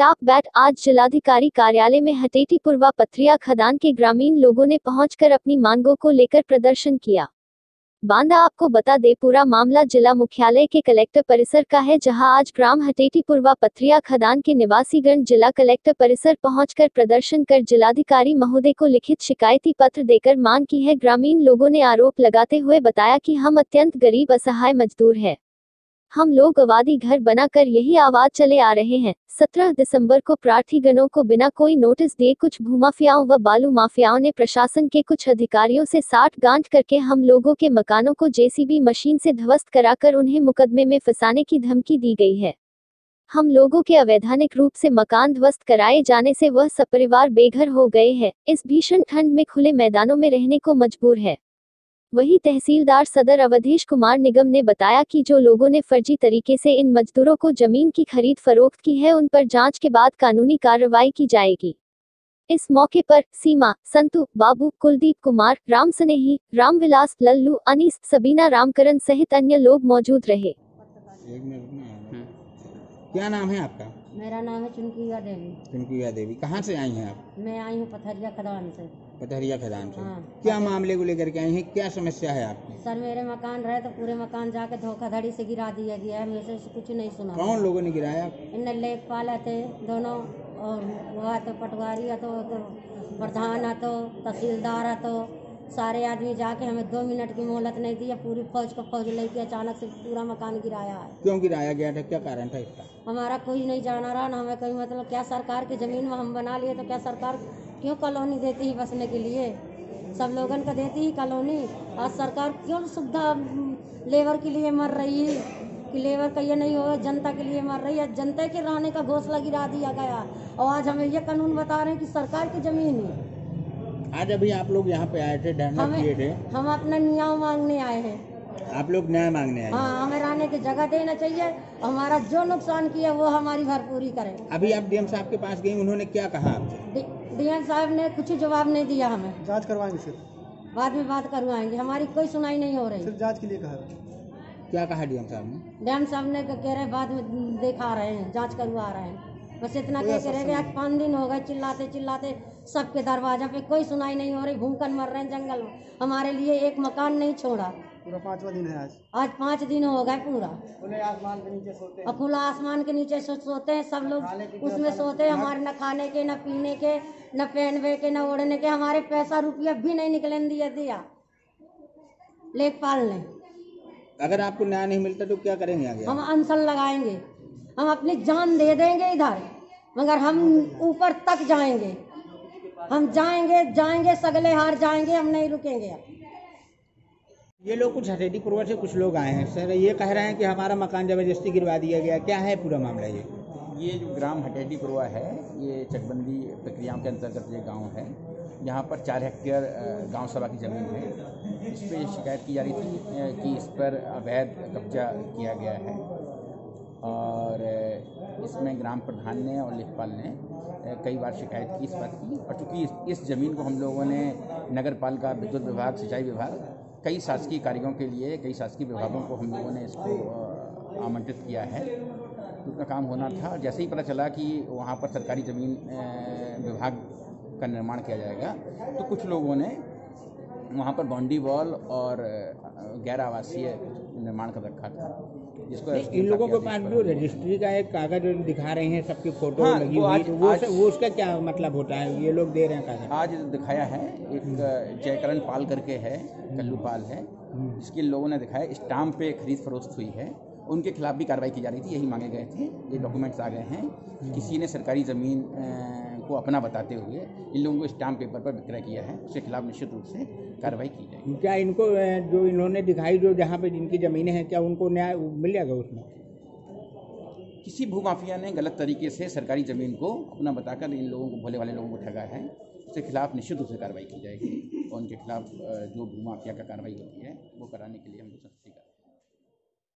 Bat आज जिलाधिकारी कार्यालय में हटेटीपुरवा पथरिया खदान के ग्रामीण लोगों ने पहुंचकर अपनी मांगों को लेकर प्रदर्शन किया। बांदा आपको बता दे, पूरा मामला जिला मुख्यालय के कलेक्टर परिसर का है, जहाँ आज ग्राम हटेटीपुरवा पथरिया खदान के निवासीगण जिला कलेक्टर परिसर पहुंचकर प्रदर्शन कर जिलाधिकारी महोदय को लिखित शिकायती पत्र देकर मांग की है। ग्रामीण लोगों ने आरोप लगाते हुए बताया कि हम अत्यंत गरीब, असहाय मजदूर है। हम लोग आबादी घर बनाकर यही आवाज़ चले आ रहे हैं। 17 दिसंबर को प्रार्थीगणों को बिना कोई नोटिस दिए कुछ भूमाफियाओं व बालू माफियाओं ने प्रशासन के कुछ अधिकारियों से साठ गांठ करके हम लोगों के मकानों को जेसीबी मशीन से ध्वस्त कराकर उन्हें मुकदमे में फंसाने की धमकी दी गई है। हम लोगों के अवैधानिक रूप से मकान ध्वस्त कराए जाने से वह सपरिवार बेघर हो गए हैं। इस भीषण ठंड में खुले मैदानों में रहने को मजबूर है। वही तहसीलदार सदर अवधेश कुमार निगम ने बताया कि जो लोगों ने फर्जी तरीके से इन मजदूरों को ज़मीन की खरीद फरोख्त की है उन पर जाँच के बाद कानूनी कार्रवाई की जाएगी। इस मौके पर सीमा संतु बाबू कुलदीप कुमार राम स्नेही रामविलास लल्लू अनीस सबीना रामकरण सहित अन्य लोग मौजूद रहे। एक मिनट में आया। क्या नाम है आपका? मेरा नाम है चुनकिया देवी। चुनकिया देवी। कहाँ से आई हैं आप? मैं आई हूँ पथरिया खदान से। पथरिया खदान से। हाँ। क्या मामले को लेकर के आई हैं? क्या समस्या है आपकी? सर मेरे मकान रहे तो पूरे मकान जाके धोखाधड़ी से गिरा दिया गया है। मेरे से कुछ नहीं सुना। कौन लोगों ने गिराया? इन लेखपाल थे दोनों और वो तो पटवारी तो, तो प्रधान तो तहसीलदार तो सारे आदमी जाके हमें दो मिनट की मोहलत नहीं दी पूरी फौज को फौज लेके अचानक से पूरा मकान गिराया है। क्यों गिराया गया था? क्या कारण था इसका? हमारा कोई नहीं जाना रहा ना हमें कोई मतलब क्या सरकार की ज़मीन में हम बना लिए तो क्या सरकार क्यों कॉलोनी देती है बसने के लिए? सब लोगन का देती है कॉलोनी। आज सरकार क्यों सुविधा लेबर के लिए मर रही है? कि लेबर का ये नहीं हो जनता के लिए मर रही है? जनता के रहने का घोसला गिरा दिया गया। और आज हमें ये कानून बता रहे हैं कि सरकार की ज़मीन है। आज अभी आप लोग यहाँ पे आए थे धरना किए थे। हमें हम अपना न्याय मांगने आए हैं। आप लोग न्याय मांगने आए। हाँ हमें रहने की जगह देना चाहिए। और हमारा जो नुकसान किया वो हमारी भरपूरी करें। अभी आप डीएम साहब के पास गई उन्होंने क्या कहा आपसे? डीएम साहब ने कुछ जवाब नहीं दिया हमें। जाँच करवाएँगे सिर्फ़। बाद में बात करवाएँगे। हमारी कोई सुनाई नहीं हो रही। सिर्फ़ जाँच के लिए कहा। क्या कहा डीएम साहब ने? डीएम साहब ने कह रहे बाद में देखा रहे हैं जाँच करवा रहे हैं। बस इतना कह के रह आज पाँच दिन हो गए चिल्लाते चिल्लाते सबके दरवाज़ा पे कोई सुनाई नहीं हो रही भूखन मर रहे हैं जंगल में। हमारे लिए एक मकान नहीं छोड़ा। पूरा पांचवा दिन है आज। आज पाँच दिन हो गए पूरा। खुले आसमान के नीचे सोते और खुला आसमान के नीचे सो, सोते हैं सब लोग। उसमें सोते हैं हमारे न खाने के न पीने के न पहनवे के न ओढ़ने के। हमारे पैसा रुपया भी नहीं निकलने दिया दिया। लेखपाल ने। अगर आपको न्याय नहीं मिलता तो क्या करेंगे आगे? हम अनशन लगाएँगे। हम अपनी जान दे देंगे इधर मगर हम ऊपर तक जाएँगे। हम जाएँगे जाएँगे सगले हार जाएँगे हम नहीं रुकेंगे अब। ये लोग कुछ हथेली पूर्व से कुछ लोग आए हैं। सर ये कह रहे हैं कि हमारा मकान ज़बरदस्ती गिरवा दिया गया। क्या है पूरा मामला ये? ये जो ग्राम हटेडी पुरवा है ये चकबंदी प्रक्रियाओं के अंतर्गत ये गाँव है। यहाँ पर चार हेक्टेयर गाँव सभा की ज़मीन है। इस पर शिकायत की जा रही थी कि इस पर अवैध कब्जा किया गया है। और इसमें ग्राम प्रधान ने और लेखपाल ने कई बार शिकायत की इस बात की। और चूँकि इस, इस ज़मीन को हम लोगों ने नगर पालिका विद्युत विभाग सिंचाई विभाग कई शासकीय कार्यों के लिए कई शासकीय विभागों को हम लोगों ने इसको आमंत्रित किया है। उनका काम होना था जैसे ही पता चला कि वहाँ पर सरकारी ज़मीन विभाग का निर्माण किया जाएगा तो कुछ लोगों ने वहाँ पर बाउंड्री वॉल और गैर आवासीय निर्माण कर रखा था जिसको इन लोगों के पास जो रजिस्ट्री का एक कागज़ दिखा रहे हैं सबकी फ़ोटो हाँ, लगी हुई तो वो वो उसका क्या मतलब होता है? ये लोग दे रहे हैं कागज़। आज दिखाया है एक जयकरण पाल करके है कल्लू पाल है जिसके लोगों ने दिखाया स्टाम्प पे खरीद फरोख्त हुई है उनके खिलाफ भी कार्रवाई की जा रही थी यही मांगे गए थे ये डॉक्यूमेंट्स आ गए हैं। किसी ने सरकारी ज़मीन को अपना बताते हुए इन लोगों को स्टाम्प पेपर पर विक्रय किया है। उसके खिलाफ निश्चित रूप से कार्रवाई की जाएगी। क्या इनको जो इन्होंने दिखाई जो जहाँ पे जिनकी ज़मीनें हैं क्या उनको न्याय मिल जाएगा उसमें? किसी भूमाफिया ने गलत तरीके से सरकारी ज़मीन को अपना बताकर इन लोगों को भोले वाले लोगों को ठगा है उसके खिलाफ निश्चित रूप से कार्रवाई की जाएगी और उनके खिलाफ जो भूमाफिया का कार्रवाई होती है वो कराने के लिए हम लोग सख्ती